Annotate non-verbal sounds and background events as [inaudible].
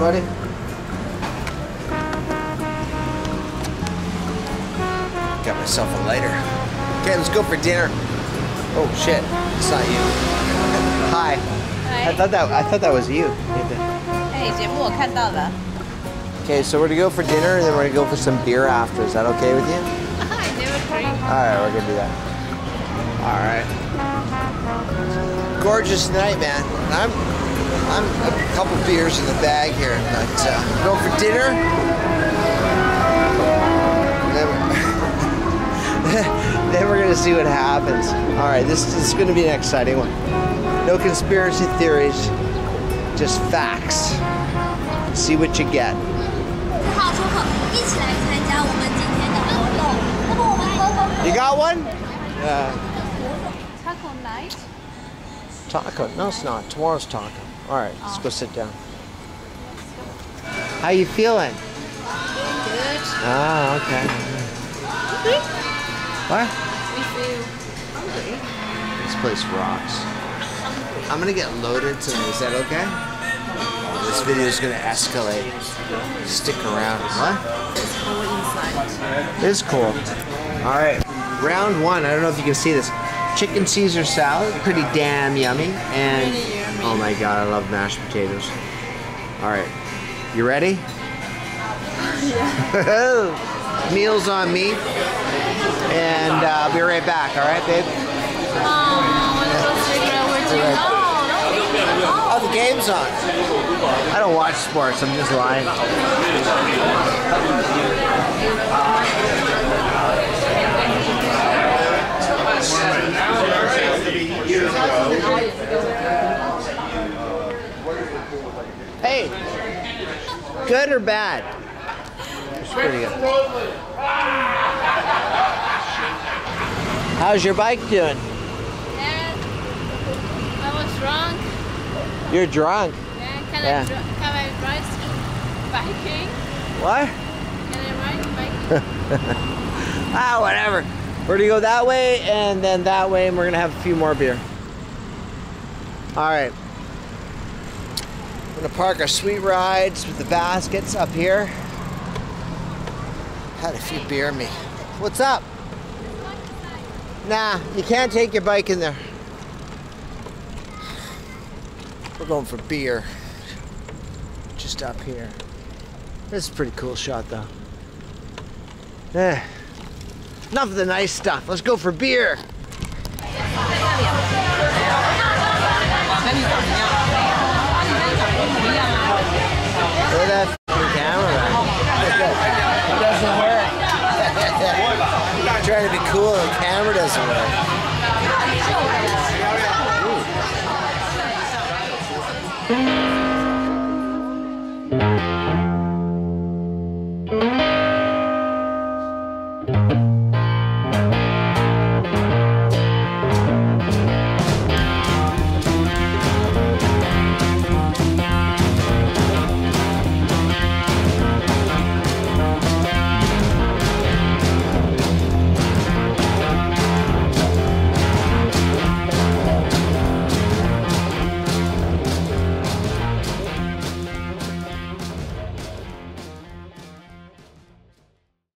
Buddy, Got myself a lighter. Okay, let's go for dinner. Oh shit, it's not you. Hi. Hi. I thought that I thought that was you. Okay, so we're gonna go for dinner and then we're gonna go for some beer after. Is that okay with you? [laughs] I do agree. Alright, we're gonna do that. Alright. Gorgeous night, man. I'm I'm a couple beers in the bag here, but uh, go for dinner. [laughs] Then, we're gonna see what happens. All right, this, this is gonna be an exciting one. No conspiracy theories, just facts. See what you get. You got one? Yeah. Taco night? Taco? No, it's not. Tomorrow's taco. All right, let's go sit down. How you feeling? Good. Ah, okay. What? We feel hungry. This place rocks. I'm gonna get loaded tonight. Is that okay? Oh, this video is gonna escalate. Stick around. What? Go inside. This cool. All right, round one. I don't know if you can see this. Chicken Caesar salad, pretty damn yummy. And Oh my god, I love mashed potatoes. All right, you ready? [laughs] [laughs] Meals on me. And uh, I'll be right back. All right, babe. What's the secret? We're doing. Oh, the game's on. I don't watch sports. I'm just lying. Good or bad? It's pretty good. How's your bike doing? and I was drunk. You're drunk. And can Yeah. I dri- can I ride biking? What? Can I ride biking? [laughs] Ah, whatever. We're gonna go that way and then that way, and we're gonna have a few more beer. All right. Gonna park our sweet rides with the baskets up here. Had a few beer me. What's up? Nah, you can't take your bike in there. We're going for beer. Just up here. This is a pretty cool shot though. Eh. Enough of the nice stuff. Let's go for beer. Trying to be cool, the camera doesn't work. Ooh.